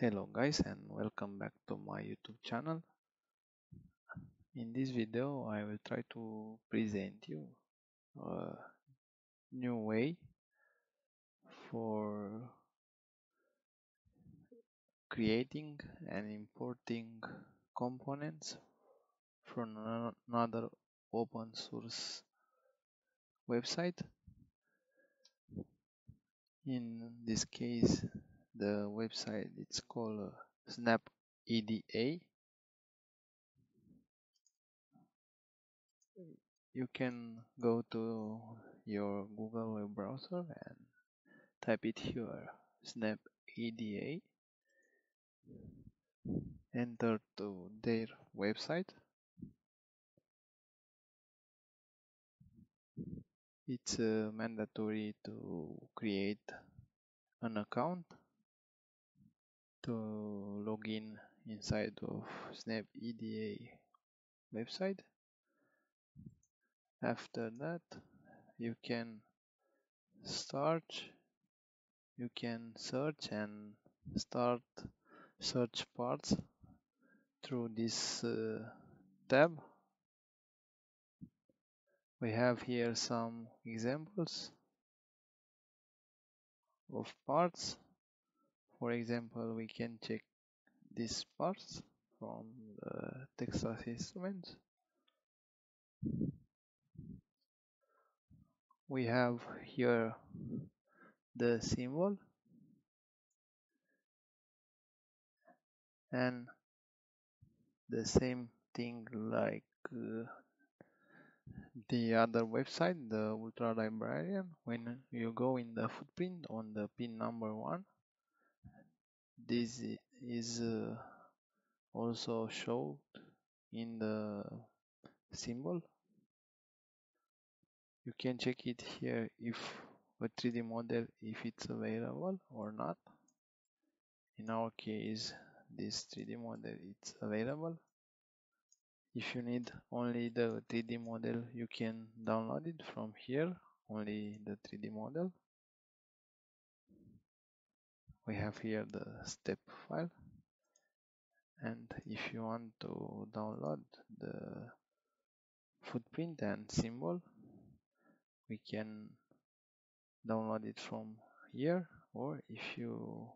Hello guys and welcome back to my YouTube channel. In this video I will try to present you a new way for creating and importing components from another open source website. In this case the website it's called uh, snap eda you can go to your google web browser and type it here snap eda enter to their website. It's uh, mandatory to create an account to log in inside of Snap EDA website. After that, you can start, you can search and start search parts through this uh, tab. We have here some examples of parts for example we can check these parts from the Texas Instruments. We have here the symbol. And the same thing like uh, the other website the ultra librarian. When you go in the footprint on the pin number one this is uh, also showed in the symbol. You can check it here if a 3d model if it's available or not. In our case this 3d model it's available. If you need only the 3d model you can download it from here only the 3d model we have here the step file. And if you want to download the footprint and symbol we can download it from here. Or if you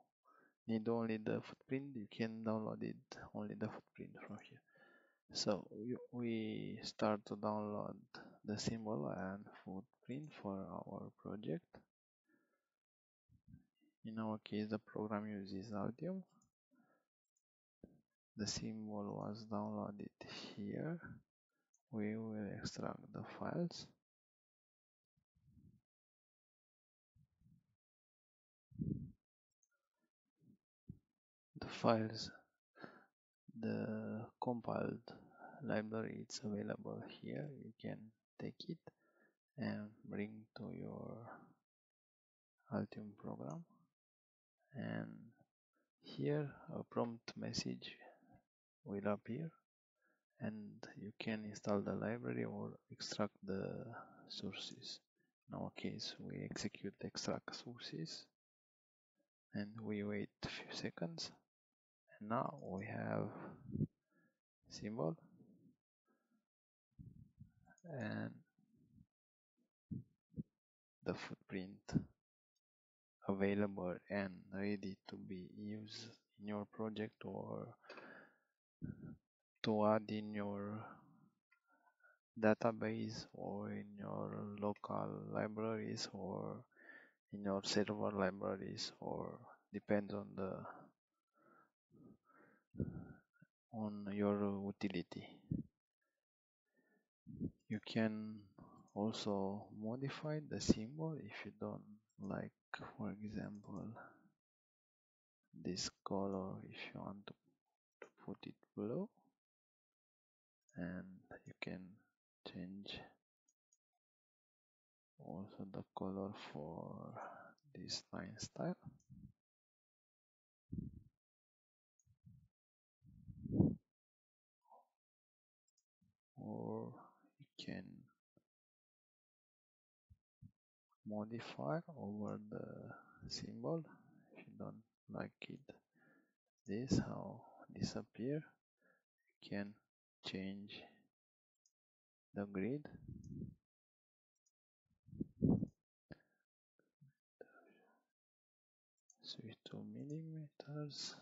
need only the footprint you can download it only the footprint from here. So we start to download the symbol and footprint for our project in our case the program uses Altium the symbol was downloaded here. We will extract the files. The files the compiled library is available here. You can take it and bring to your Altium program and here a prompt message will appear and you can install the library or extract the sources. In our case we execute extract sources and we wait a few seconds. And now we have symbol and the footprint available and ready to be used in your project or to add in your database or in your local libraries or in your server libraries or depends on the on your utility. You can also modify the symbol if you don't like for example this color if you want to, to put it blue and you can change also the color for this line style or you can modify over the symbol. If you don't like it this how disappear you can change the grid. Switch to millimeters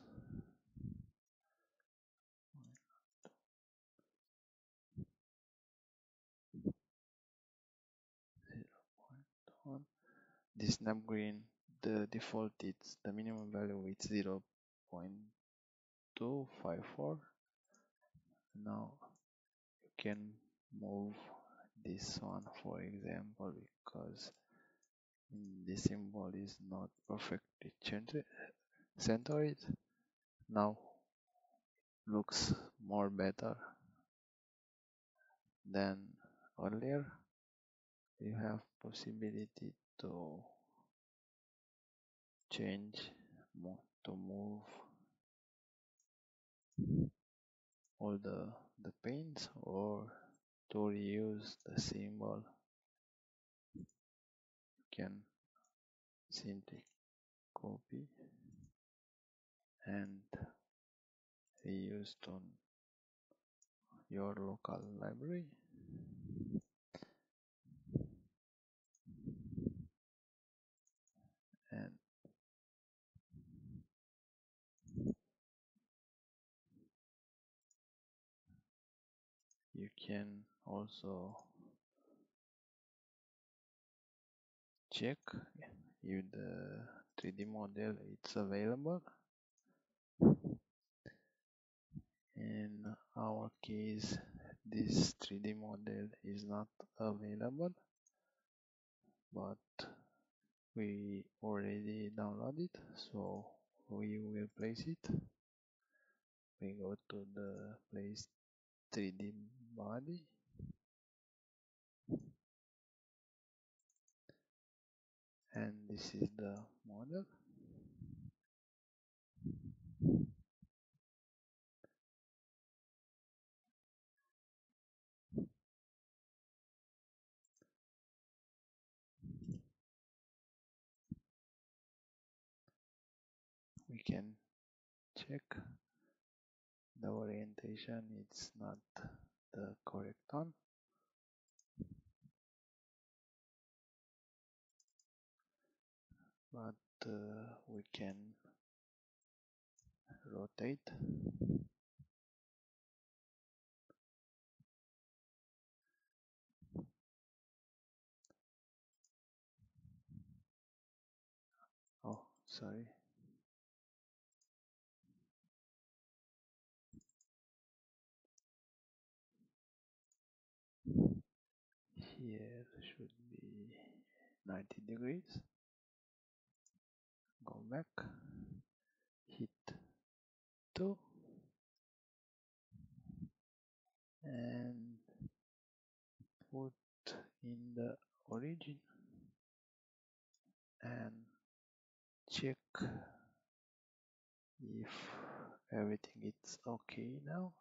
this snap grid the default it's the minimum value it's 0 0.254 now you can move this one for example because the symbol is not perfectly centered. Now looks more better than earlier you have possibility to change to move all the the paints or to reuse the symbol. You can simply copy and reuse on your local library can also check if the 3d model is available. In our case this 3d model is not available but we already downloaded so we will place it. We go to the place 3d body. And this is the model. We can check. The orientation it's not the correct one. But uh, we can rotate. Oh sorry degrees. Go back. Hit 2 and put in the origin. And check if everything is okay now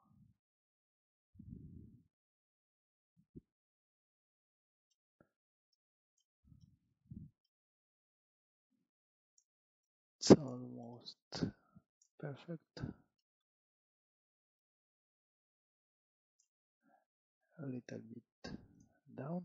it's almost perfect. A little bit down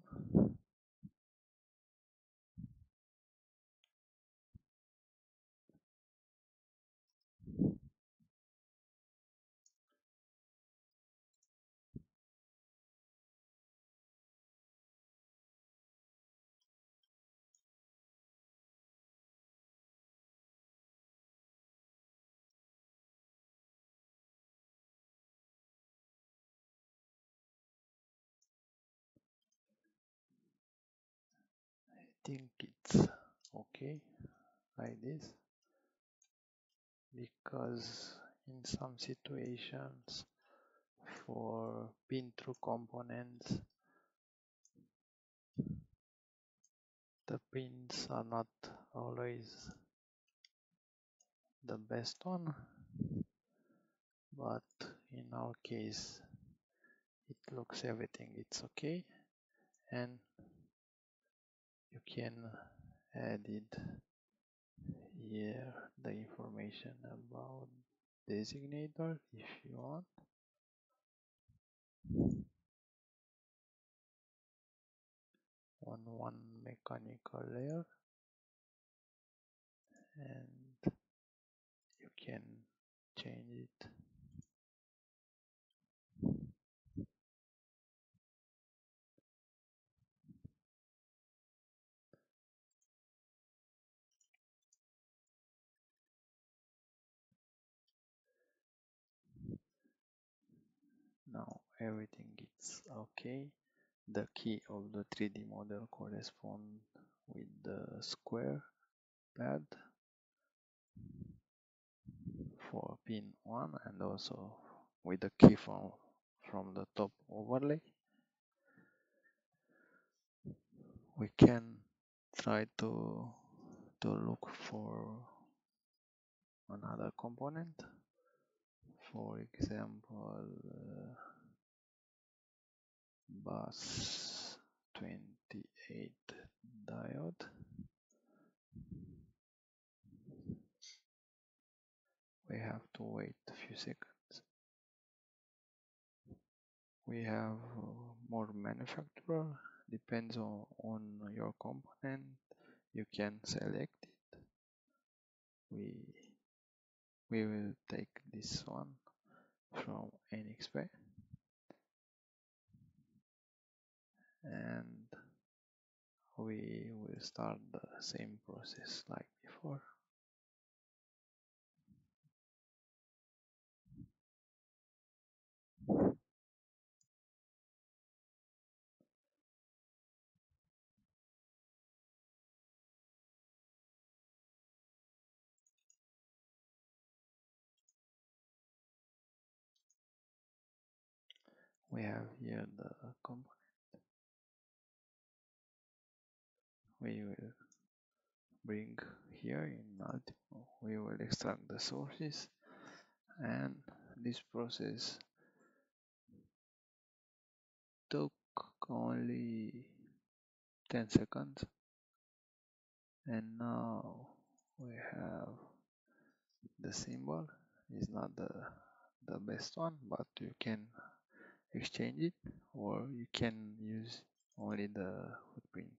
think it's okay like this because in some situations for pin through components the pins are not always the best one but in our case it looks everything it's okay. And you can add it here the information about designator if you want. On one mechanical layer. And you can change it everything is okay. The key of the 3d model correspond with the square pad for pin 1 and also with the key from from the top overlay. We can try to to look for another component. For example uh, bus 28 diode. We have to wait a few seconds. We have more manufacturer depends on, on your component. You can select it. We we will take this one from NXP and we will start the same process like before. We have here the component we will bring here in Altium we will extract the sources and this process took only 10 seconds. And now we have the symbol. Is not the the best one but you can exchange it or you can use only the footprint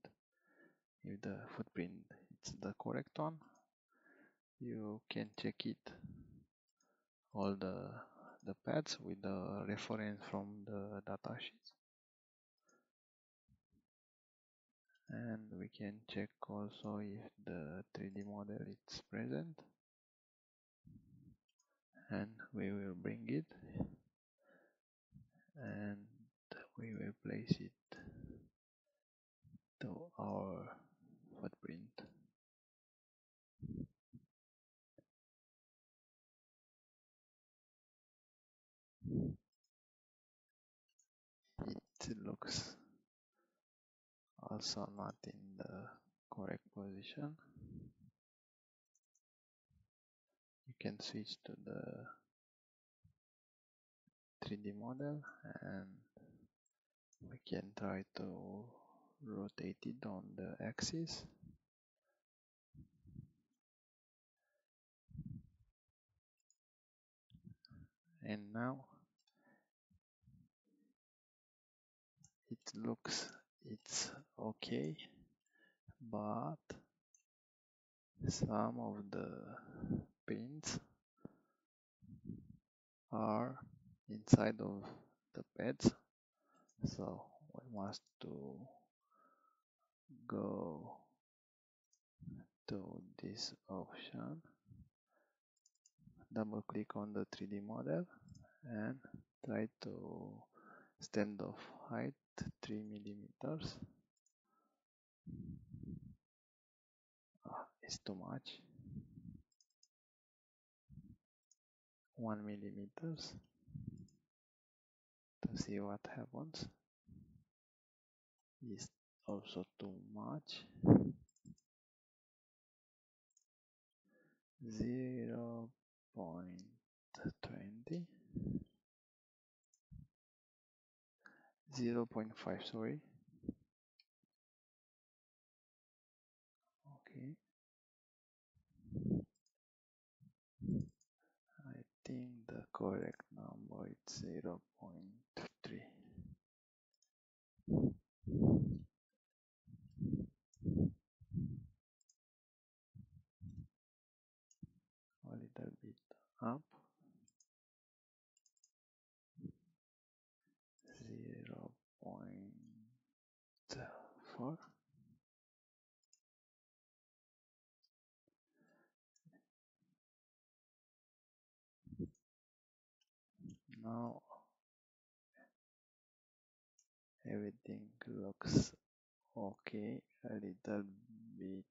if the footprint is the correct one you can check it all the the pads with the reference from the datasheet and we can check also if the 3d model is present. And we will bring it and we will place it to our footprint it looks also not in the correct position. You can switch to the 3d model and we can try to rotate it on the axis. And now looks it's okay but some of the pins are inside of the pads so we must to go to this option. Double click on the 3d model and try to stand off height 3 millimeters. Ah, it's too much. 1 millimeters. To see what happens. Is also too much. 0 0.20 0 0.5 sorry. Okay. I think the correct number is 0 0.3 a little bit up 0 0.4 now everything looks okay a little bit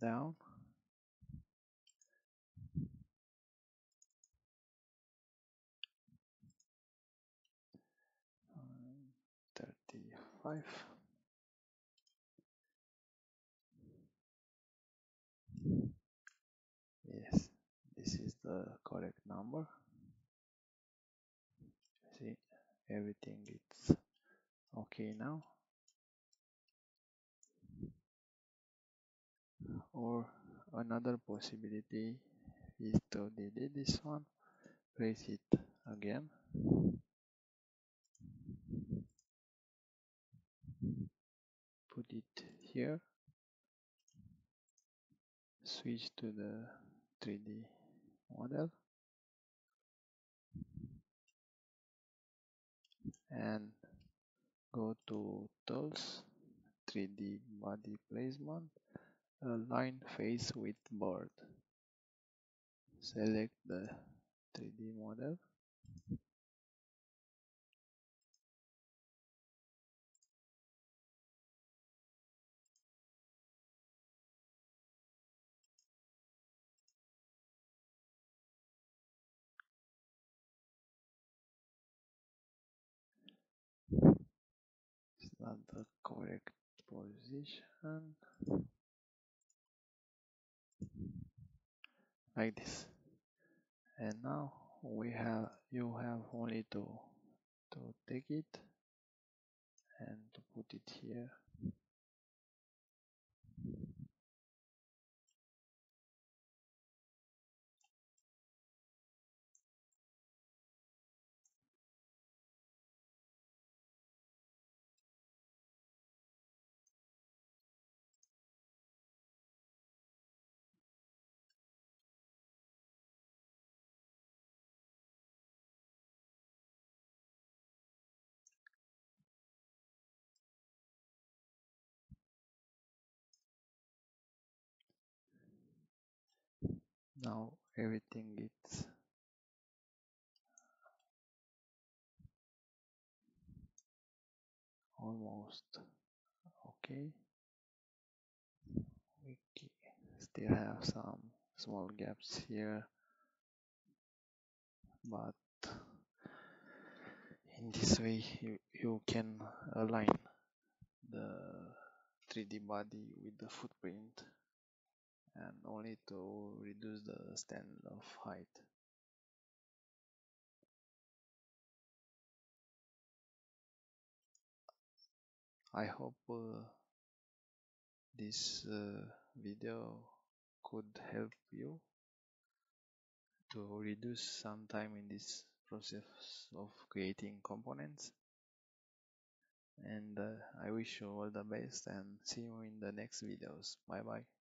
down Thirty-five. Yes, this is the correct number. See, everything is okay now. Or another possibility is to delete this one, press it again. Put it here. Switch to the 3D model. And go to tools 3d body placement align face with board. Select the 3d model not the correct position. Like this. And now we have you have only to to take it and to put it here now everything is almost okay. We still have some small gaps here but in this way you, you can align the 3D body with the footprint and only to reduce the stand of height. I hope uh, this uh, video could help you to reduce some time in this process of creating components. And uh, I wish you all the best and see you in the next videos. Bye bye